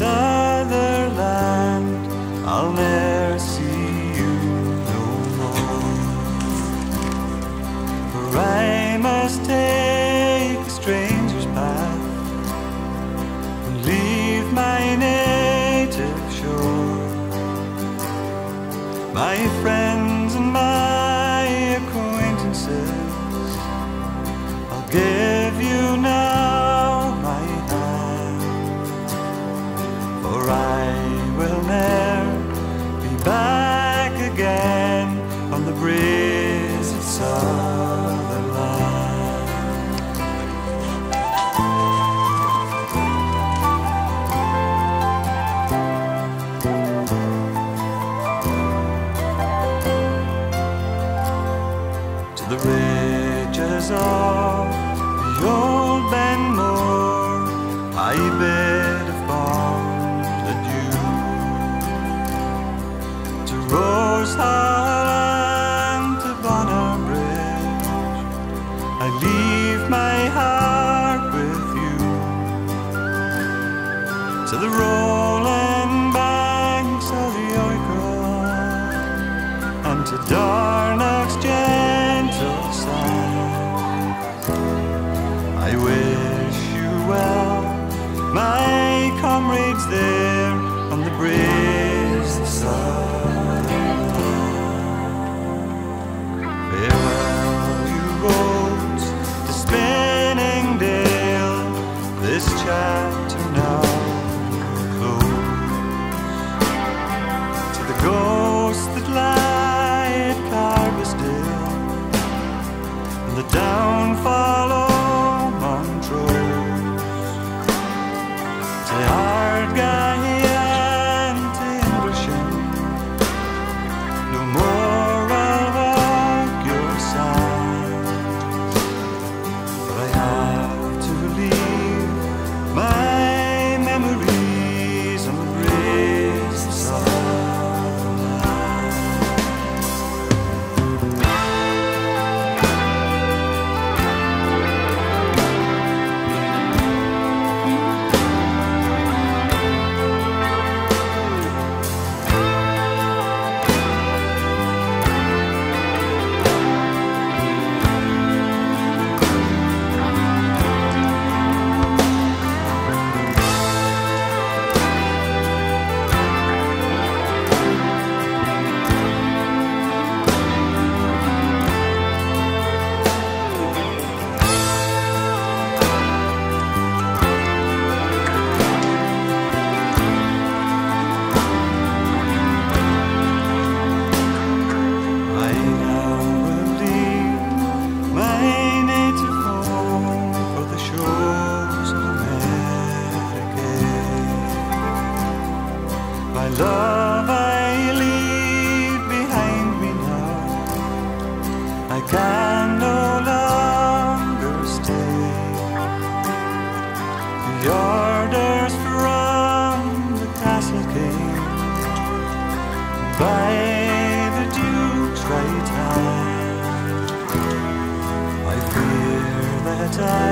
Sutherland, I'll never see you no more. For I must take a stranger's path and leave my native shore. My friend. To the rolling banks of the Oykel and to Dornoch's gentle side. I wish you well, my comrades there on the breeze of Sutherland. Farewell, you roads to Spinningdale. This chapter the downfall love I leave behind me now. I can no longer stay. The orders from the castle came by the Duke's right hand. I fear that I